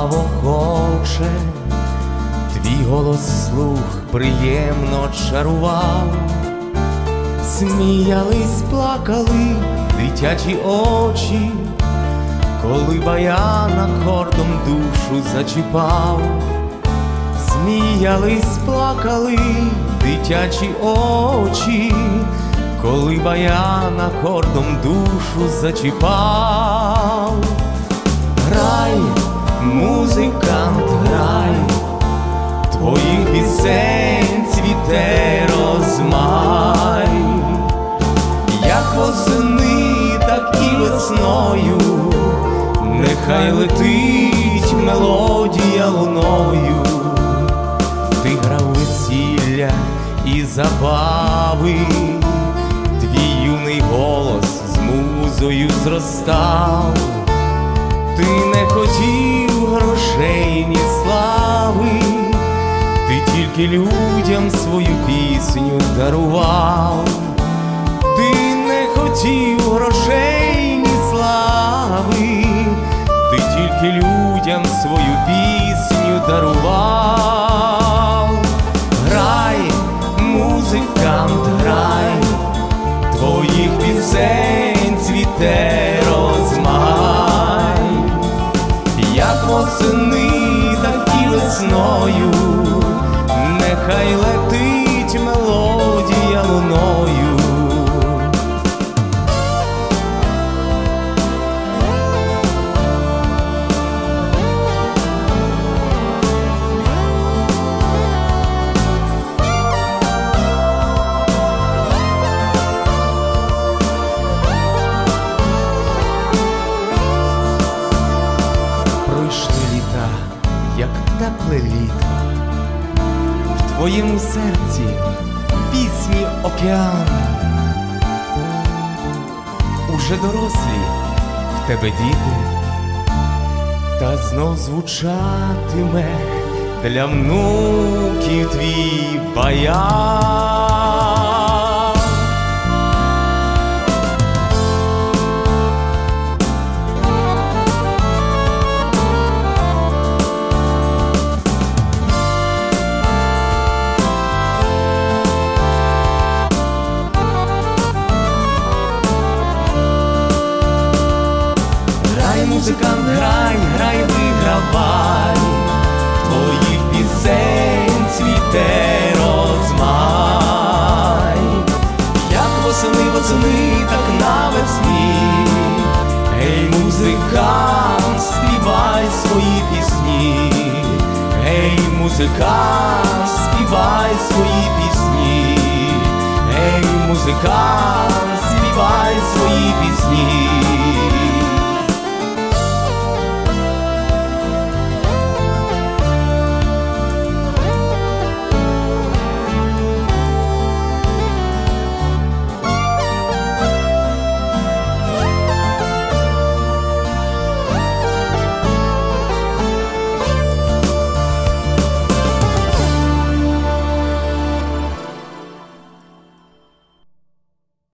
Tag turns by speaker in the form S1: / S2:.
S1: жваво хоче, твій голос слух приємно чарував, сміялись, плакали дитячі очі, коли баян акордом душу зачіпав, сміялись, плакали дитячі очі, коли баян акордом душу зачіпав. Грай, музикант, грай, твоїх пісень цвіте розмай, як восени, так і весною, нехай летить мелодія луною, ти грав весілля і забави, твій юний голос з музою зростав. Ти людям свою пісню дарував, ти не хотів грошей ні слави, ти тільки людям свою пісню дарував. Нехай летить мелодія луною. Як тепле літо, твоєму серці пісні океан. Уже дорослі в тебе діти, та знов звучатиме для внуків твій баян. Вигравай, твоїх пісень цвіте розмай, як восени, восени, так навесні, Гей, музикант, співай свої пісні, Гей, музикант, співай свої пісні, Гей, музикант,